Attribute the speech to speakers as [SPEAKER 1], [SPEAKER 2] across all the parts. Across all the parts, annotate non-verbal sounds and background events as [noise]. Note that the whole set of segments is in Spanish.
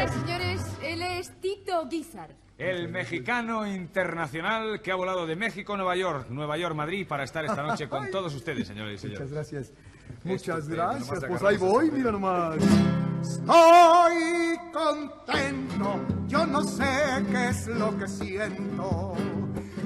[SPEAKER 1] Señoras y señores, él es Tito Guizar.
[SPEAKER 2] El mexicano internacional que ha volado de México a Nueva York, Nueva York, Madrid, para estar esta noche con [laughs] todos ustedes, señores y señores.
[SPEAKER 3] Muchas gracias. Muchas gracias. Pues ahí voy, mira nomás.
[SPEAKER 4] Estoy contento, yo no sé qué es lo que siento.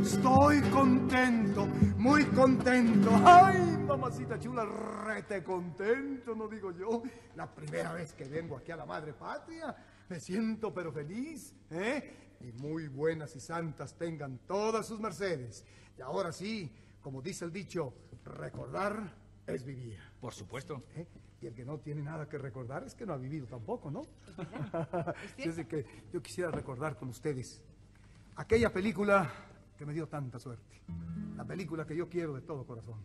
[SPEAKER 3] Estoy contento, muy contento. Ay, mamacita chula, rete contento, no digo yo. La primera vez que vengo aquí a la madre patria, me siento pero feliz, ¿eh? Y muy buenas y santas tengan todas sus mercedes. Y ahora sí, como dice el dicho, recordar es vivir.
[SPEAKER 2] Por supuesto.
[SPEAKER 3] ¿eh? Y el que no tiene nada que recordar es que no ha vivido tampoco, ¿no? Desde [laughs] que yo quisiera recordar con ustedes aquella película que me dio tanta suerte. La película que yo quiero de todo corazón.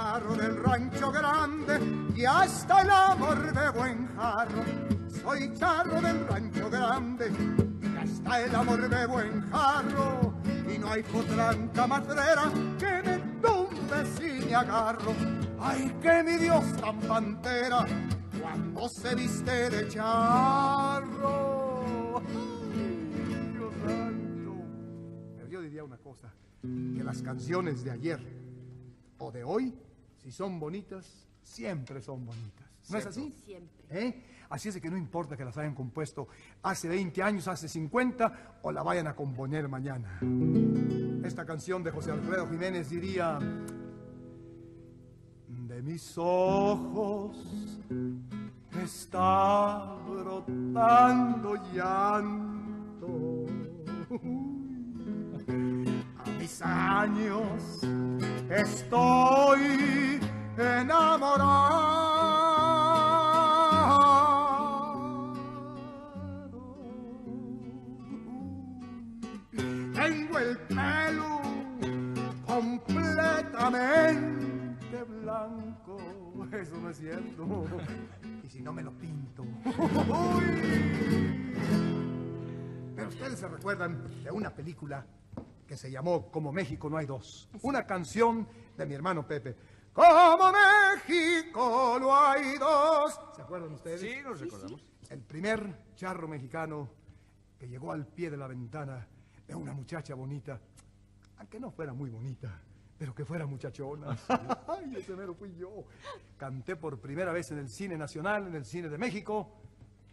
[SPEAKER 4] Soy charro del rancho grande y hasta el amor de buen jarro. Soy charro del rancho grande y hasta el amor de buen jarro. Y no hay potranca matrera que me tumbe si me agarro. Ay, que mi Dios tan pantera cuando se viste de charro.
[SPEAKER 3] Ay, Dios santo. Pero yo diría una cosa, que las canciones de ayer o de hoy, si son bonitas, siempre son bonitas. ¿No es así?
[SPEAKER 1] Siempre.
[SPEAKER 3] ¿Eh? Así es que no importa que las hayan compuesto hace 20 años, hace 50 o la vayan a componer mañana. Esta canción de José Alfredo Jiménez diría, de mis ojos está brotando llanto. A mis años estoy enamorado. Tengo el pelo completamente blanco. Eso no es cierto. Y si no me lo pinto. Uy. Pero ustedes se recuerdan de una película que se llamó Como México no hay dos. Una canción de mi hermano Pepe. Como México no hay dos. ¿Se acuerdan ustedes?
[SPEAKER 2] Sí, nos recordamos.
[SPEAKER 3] El primer charro mexicano que llegó al pie de la ventana de una muchacha bonita, aunque no fuera muy bonita, pero que fuera muchachona. [laughs] Ay, ese mero fui yo. Canté por primera vez en el cine nacional, en el cine de México,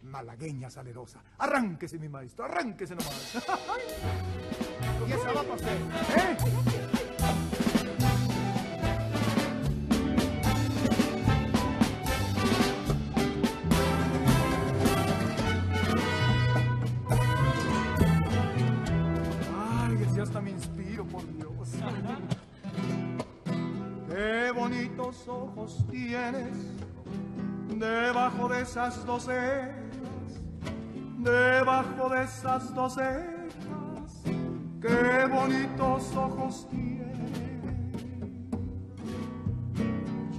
[SPEAKER 3] Malagueña Salerosa. Arránquese, mi maestro, arránquese nomás. [laughs] y esa va para usted. ¿eh? Hasta me inspiro, por Dios. Qué bonitos ojos tienes debajo de esas dos cejas, debajo de esas dos cejas. Qué bonitos ojos tienes.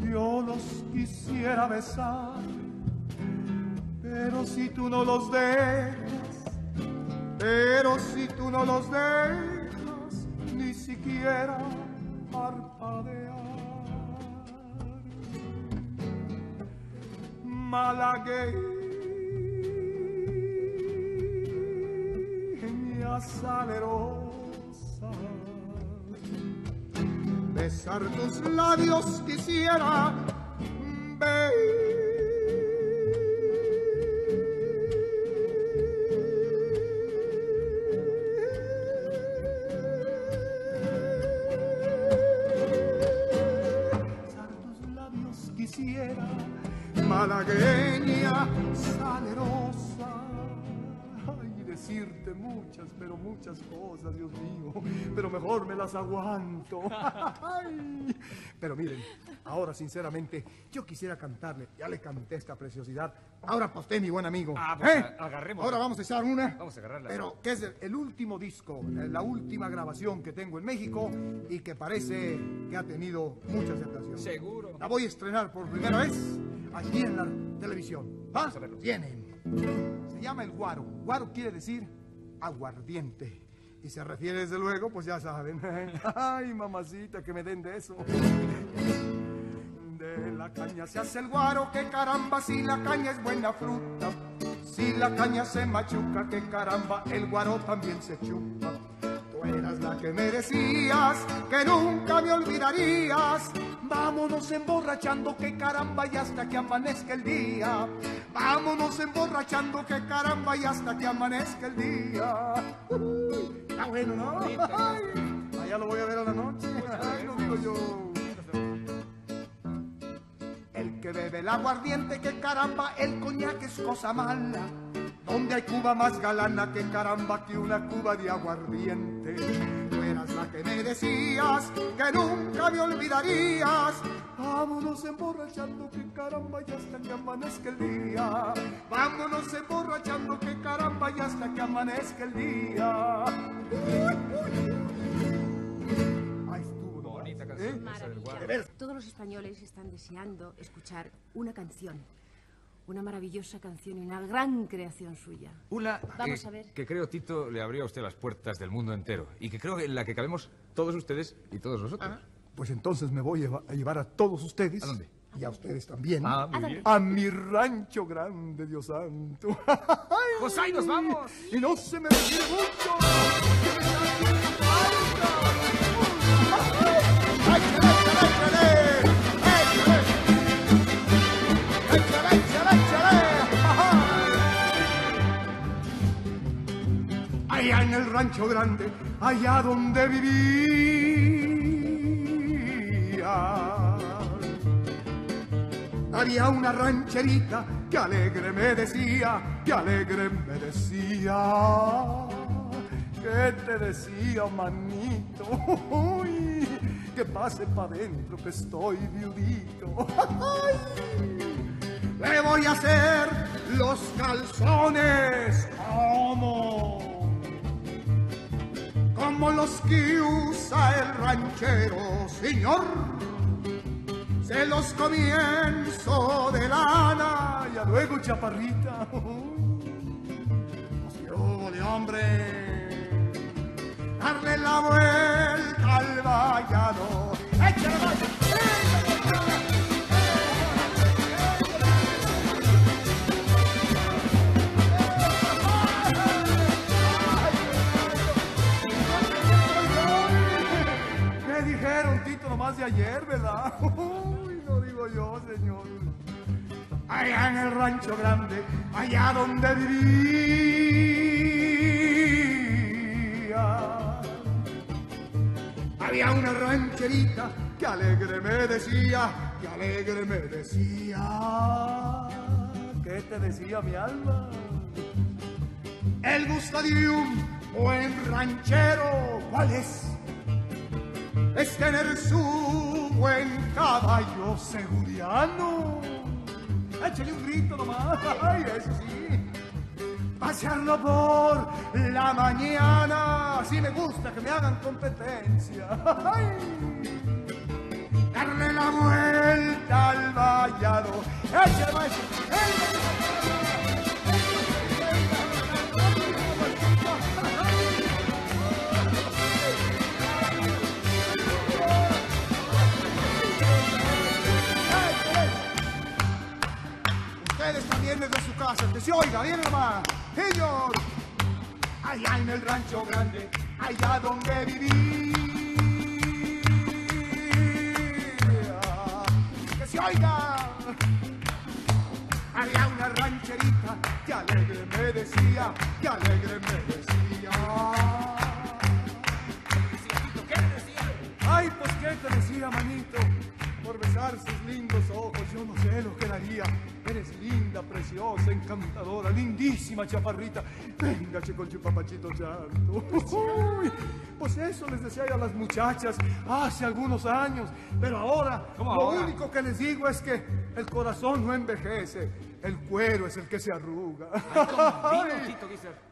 [SPEAKER 3] Yo los quisiera besar, pero si tú no los dejas, pero si tú no los dejas, ni siquiera parpadear. Malagueña salerosa, besar tus labios quisiera quisiera, malagueña decirte muchas, pero muchas cosas, Dios mío. Pero mejor me las aguanto. [laughs] Pero miren, ahora sinceramente, yo quisiera cantarle. Ya le canté esta preciosidad. Ahora para usted, mi buen amigo.
[SPEAKER 2] Ah, pues,
[SPEAKER 3] ¿Eh?
[SPEAKER 2] agarremos.
[SPEAKER 3] Ahora vamos a echar una.
[SPEAKER 2] Vamos a agarrarla.
[SPEAKER 3] Pero que es el, el último disco, eh, la última grabación que tengo en México y que parece que ha tenido mucha aceptación.
[SPEAKER 2] Seguro.
[SPEAKER 3] La voy a estrenar por primera vez aquí en la televisión. ¿Va?
[SPEAKER 2] Vamos a verlo.
[SPEAKER 3] Tienen. Se llama el guaro. Guaro quiere decir aguardiente. Y se refiere desde luego, pues ya saben. [laughs] Ay, mamacita, que me den de eso. De la caña se hace el guaro, que caramba, si la caña es buena fruta. Si la caña se machuca, que caramba, el guaro también se chupa. Tú eras la que me decías que nunca me olvidarías. Vámonos emborrachando, que caramba, y hasta que amanezca el día. Vámonos emborrachando, que caramba, y hasta que amanezca el día. Uy, Está bueno, ¿no? Ay, allá lo voy a ver a la noche. Ay, lo digo yo. El que bebe el aguardiente, que caramba, el coñac es cosa mala. Donde hay Cuba más galana que caramba que una Cuba de aguardiente. Eras la que me decías que nunca me olvidarías. Vámonos emborrachando que caramba y hasta que amanezca el día. Vámonos emborrachando que caramba y hasta que amanezca el día. Ahí estuvo, ¿no?
[SPEAKER 2] Bonita canción.
[SPEAKER 3] ¿Eh?
[SPEAKER 1] Todos los españoles están deseando escuchar una canción. Una maravillosa canción y una gran creación suya.
[SPEAKER 2] Una
[SPEAKER 1] Vamos
[SPEAKER 2] que,
[SPEAKER 1] a ver.
[SPEAKER 2] que creo, Tito, le abrió a usted las puertas del mundo entero. Y que creo en la que cabemos todos ustedes y todos nosotros.
[SPEAKER 5] Pues entonces me voy a lleva- a llevar a todos ustedes.
[SPEAKER 2] ¿A dónde?
[SPEAKER 5] Y a ustedes también.
[SPEAKER 2] Ah, muy
[SPEAKER 1] ¿A
[SPEAKER 2] bien.
[SPEAKER 5] A mi rancho grande, Dios santo. [laughs]
[SPEAKER 2] Pues ahí nos vamos.
[SPEAKER 5] Y no se me retire mucho.
[SPEAKER 3] En el rancho grande, allá donde vivía, había una rancherita que alegre me decía, que alegre me decía. ¿Qué te decía, manito? Que pase para adentro, que estoy viudito. Le voy a hacer los calzones como, como los que usa el ranchero, señor. Se los comienzo de lana
[SPEAKER 5] Y luego, chaparrita. [laughs]
[SPEAKER 3] ¿Qué hubo de hombre? Darle la vuelta al vallado. ¡Échale,
[SPEAKER 5] nomás de ayer, ¿verdad? [laughs] Uy, no digo yo, señor.
[SPEAKER 3] Allá en el rancho grande, allá donde vivía. Había una rancherita que alegre me decía, que alegre me decía.
[SPEAKER 5] ¿Qué te decía mi alma?
[SPEAKER 3] El gusto de un buen ranchero, ¿cuál es? Es tener su buen caballo seguriano.
[SPEAKER 5] Échale un grito nomás. [laughs] Ay, eso sí.
[SPEAKER 3] Pasearlo por la mañana, así me gusta que me hagan competencia. [laughs] Darle la vuelta al vallado. Échale, maestro. Ustedes que se oiga, bien nomás. Señor, allá en el rancho grande, allá donde vivía. Que se oiga. Había una rancherita que alegre me decía, que alegre me decía.
[SPEAKER 5] Ay, pues qué te decía, manito. Besar sus lindos ojos, yo no sé lo que daría. Eres linda, preciosa, encantadora, lindísima chaparrita. Véngase con su papachito santo. Uy, pues eso les decía yo a las muchachas hace algunos años. Pero ahora,
[SPEAKER 2] ¿Cómo
[SPEAKER 5] lo
[SPEAKER 2] ahora?
[SPEAKER 5] único que les digo es que el corazón no envejece. El cuero es el que se arruga.
[SPEAKER 3] ¡Ay! [laughs]